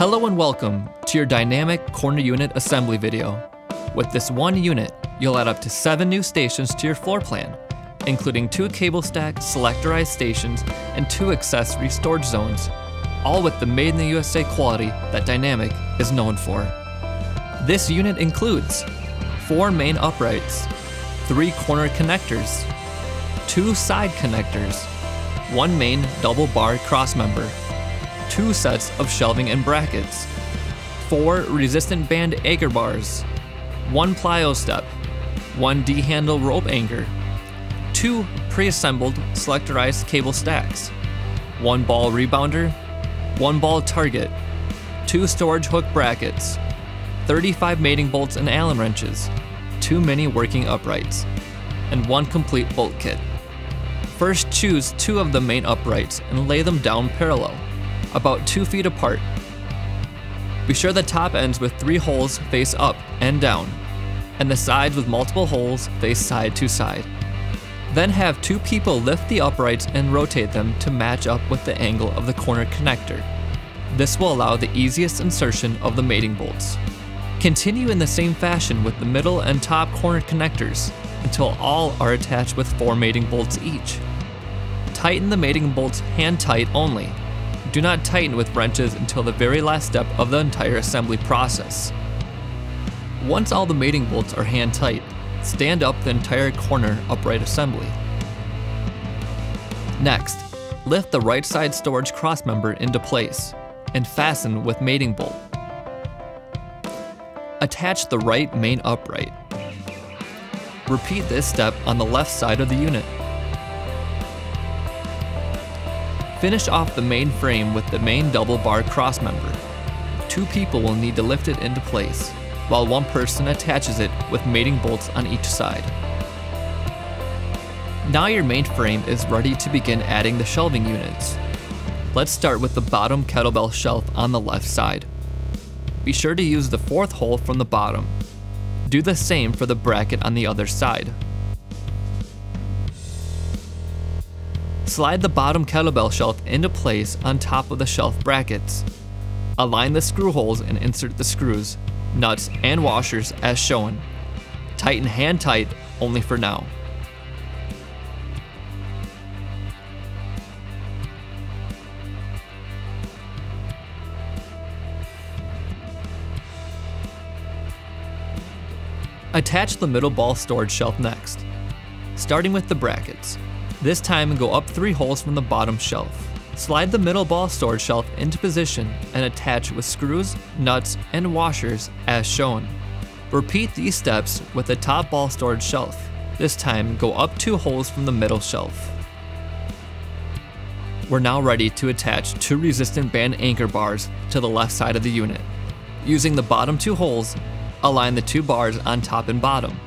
Hello and welcome to your dynamic corner unit assembly video. With this one unit, you'll add up to seven new stations to your floor plan, including two cable stack selectorized stations and two accessory storage zones, all with the made in the USA quality that Dynamic is known for. This unit includes four main uprights, three corner connectors, two side connectors, one main double bar crossmember, two sets of shelving and brackets, four resistant band anchor bars, one plyo step, one D-handle rope anchor, two pre-assembled selectorized cable stacks, one ball rebounder, one ball target, two storage hook brackets, 35 mating bolts and Allen wrenches, two mini working uprights, and one complete bolt kit. First choose two of the main uprights and lay them down parallel, about 2 feet apart. Be sure the top ends with three holes face up and down, and the sides with multiple holes face side to side. Then have two people lift the uprights and rotate them to match up with the angle of the corner connector. This will allow the easiest insertion of the mating bolts. Continue in the same fashion with the middle and top corner connectors until all are attached with four mating bolts each. Tighten the mating bolts hand tight only. Do not tighten with wrenches until the very last step of the entire assembly process. Once all the mating bolts are hand tight, stand up the entire corner upright assembly. Next, lift the right side storage crossmember into place and fasten with mating bolt. Attach the right main upright. Repeat this step on the left side of the unit. Finish off the main frame with the main double bar crossmember. Two people will need to lift it into place, while one person attaches it with mating bolts on each side. Now your main frame is ready to begin adding the shelving units. Let's start with the bottom kettlebell shelf on the left side. Be sure to use the fourth hole from the bottom. Do the same for the bracket on the other side. Slide the bottom kettlebell shelf into place on top of the shelf brackets. Align the screw holes and insert the screws, nuts, and washers as shown. Tighten hand tight only for now. Attach the middle ball storage shelf next, starting with the brackets. This time go up three holes from the bottom shelf. Slide the middle ball storage shelf into position and attach with screws, nuts, and washers as shown. Repeat these steps with the top ball storage shelf. This time go up two holes from the middle shelf. We're now ready to attach two resistant band anchor bars to the left side of the unit. Using the bottom two holes, Align the two bars on top and bottom.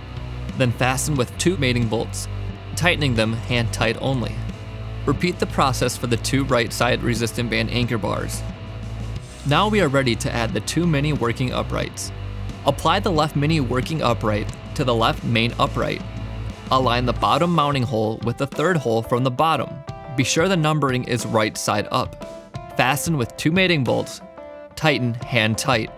Then fasten with two mating bolts, tightening them hand tight only. Repeat the process for the two right side resistant band anchor bars. Now we are ready to add the two mini working uprights. Apply the left mini working upright to the left main upright. Align the bottom mounting hole with the third hole from the bottom. Be sure the numbering is right side up. Fasten with two mating bolts. Tighten hand tight.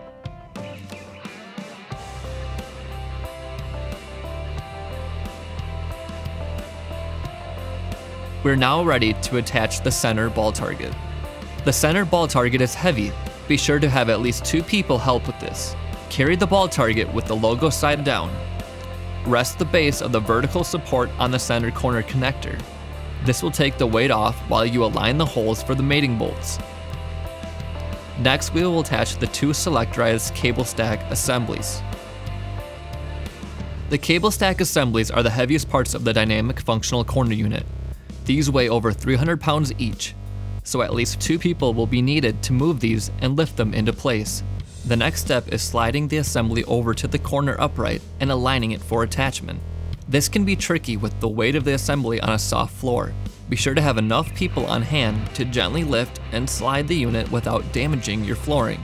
We're now ready to attach the center ball target. The center ball target is heavy. Be sure to have at least two people help with this. Carry the ball target with the logo side down. Rest the base of the vertical support on the center corner connector. This will take the weight off while you align the holes for the mating bolts. Next, we will attach the two selectorized cable stack assemblies. The cable stack assemblies are the heaviest parts of the dynamic functional corner unit. These weigh over 300 pounds each, so at least two people will be needed to move these and lift them into place. The next step is sliding the assembly over to the corner upright and aligning it for attachment. This can be tricky with the weight of the assembly on a soft floor. Be sure to have enough people on hand to gently lift and slide the unit without damaging your flooring.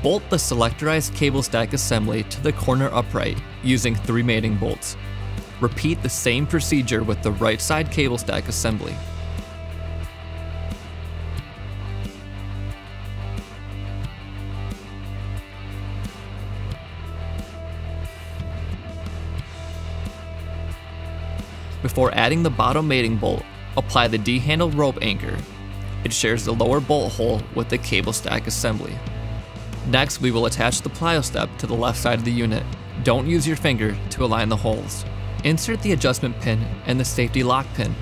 Bolt the selectorized cable stack assembly to the corner upright using three mating bolts. Repeat the same procedure with the right side cable stack assembly. Before adding the bottom mating bolt, apply the D-handle rope anchor. It shares the lower bolt hole with the cable stack assembly. Next, we will attach the plyo step to the left side of the unit. Don't use your finger to align the holes. Insert the adjustment pin and the safety lock pin.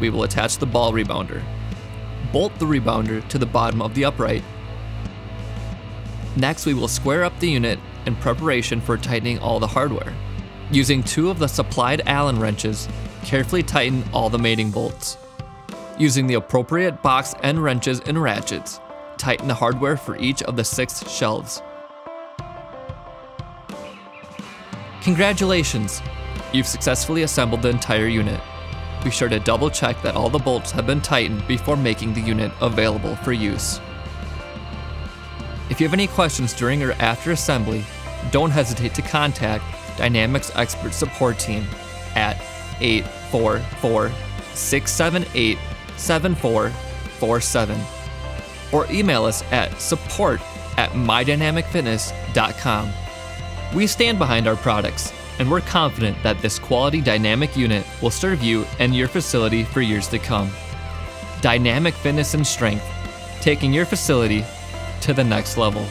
We will attach the ball rebounder. Bolt the rebounder to the bottom of the upright. Next, we will square up the unit in preparation for tightening all the hardware. Using two of the supplied Allen wrenches, carefully tighten all the mating bolts. Using the appropriate box end wrenches and ratchets, tighten the hardware for each of the six shelves. Congratulations! You've successfully assembled the entire unit. Be sure to double check that all the bolts have been tightened before making the unit available for use. If you have any questions during or after assembly, don't hesitate to contact Dynamics Expert Support Team at 844 678 7447 or email us at support at mydynamicfitness.com. We stand behind our products and we're confident that this quality dynamic unit will serve you and your facility for years to come. Dynamic fitness and strength, taking your facility to the next level.